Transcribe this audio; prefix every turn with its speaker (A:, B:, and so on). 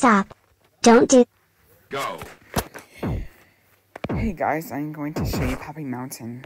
A: Stop. Don't do.
B: Go.
C: Hey guys, I'm going to show you Happy Mountain.